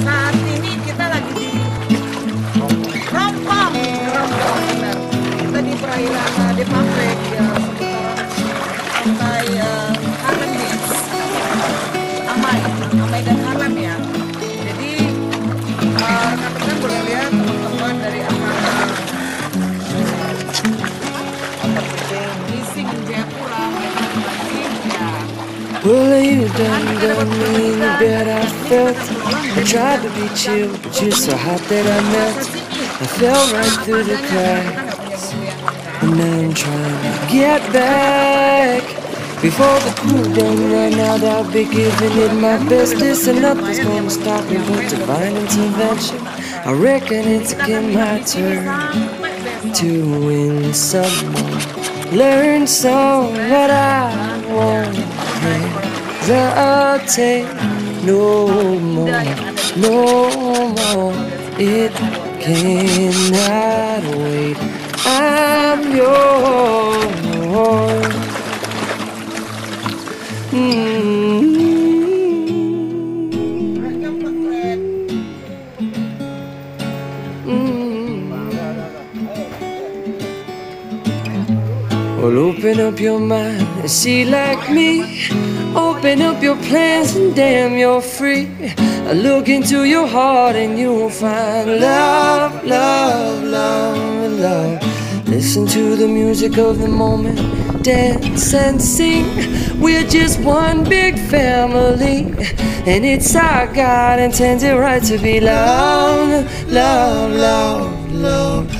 saat ini kita lagi di Rompong, Rompong benar. Kita di perairan uh, di Pavlek ya. Seputaran pantai uh, Harlem Amai, Amai dan Harlem ya. Jadi uh, rekan-rekan boleh lihat teman-teman dari anak Well, you done done me the bed I felt. I tried to be chill, but you're so hot that I melt. I fell right through the cracks, and now I'm trying to get back. Before the cool down run out, I'll be giving it my best. This and nothing's gonna stop me but divine intervention. I reckon it's again my turn to win some learn some what I want. Hesitate no more, no more. It cannot wait. I'm yours. Mm. Well, open up your mind and see like me. Open up your plans and damn, you're free. I look into your heart and you'll find love, love, love, love. Listen to the music of the moment, dance and sing. We're just one big family, and it's our God intended right to be loved, love, love, love, love.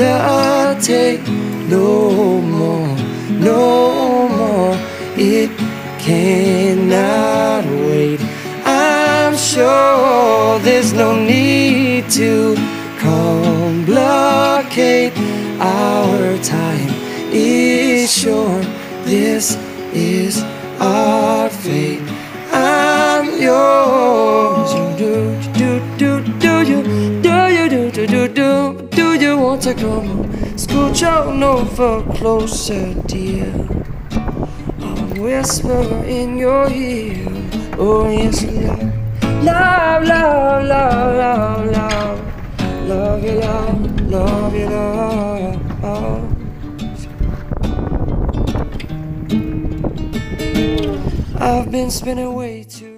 Hesitate no more, no more. It cannot wait. I'm sure there's no need to complicate. Our time is short. This is our fate. I'm yours. Do, do, do, do do do, do, do, do, do you want to come? Scooch on over closer, dear. I'll whisper in your ear. Oh, yes, love. Love, love, love, love, love. Love you, love, love you, love. I've been spinning way too